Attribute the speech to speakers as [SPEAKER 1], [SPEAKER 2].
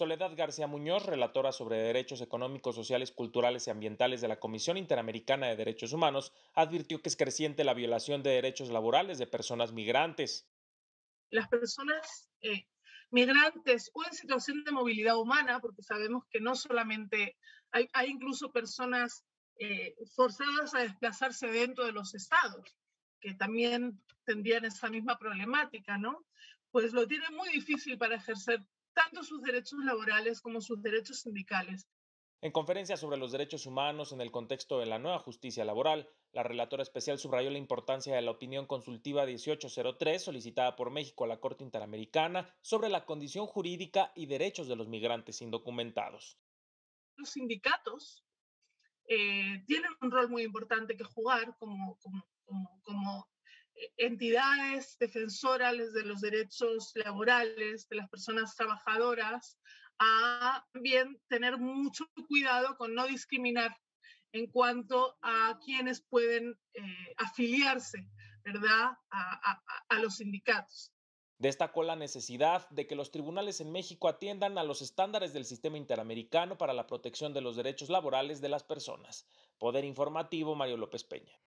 [SPEAKER 1] Soledad García Muñoz, relatora sobre derechos económicos, sociales, culturales y ambientales de la Comisión Interamericana de Derechos Humanos, advirtió que es creciente la violación de derechos laborales de personas migrantes.
[SPEAKER 2] Las personas eh, migrantes o en situación de movilidad humana, porque sabemos que no solamente hay, incluso personas eh, forzadas a desplazarse dentro de los estados, que también tendrían esa misma problemática, ¿no? Pues lo tienen muy difícil para ejercer tanto sus derechos laborales como sus derechos sindicales.
[SPEAKER 1] En conferencia sobre los derechos humanos en el contexto de la nueva justicia laboral, la relatora especial subrayó la importancia de la opinión consultiva 1803 solicitada por México a la Corte Interamericana sobre la condición jurídica y derechos de los migrantes indocumentados.
[SPEAKER 2] Los sindicatos eh, tienen un rol muy importante que jugar como, como, como entidades defensoras de los derechos laborales de las personas trabajadoras a bien tener mucho cuidado con no discriminar en cuanto a quienes pueden eh, afiliarse, ¿verdad?, a, a los sindicatos.
[SPEAKER 1] Destacó la necesidad de que los tribunales en México atiendan a los estándares del sistema interamericano para la protección de los derechos laborales de las personas. Poder Informativo, Mario López Peña.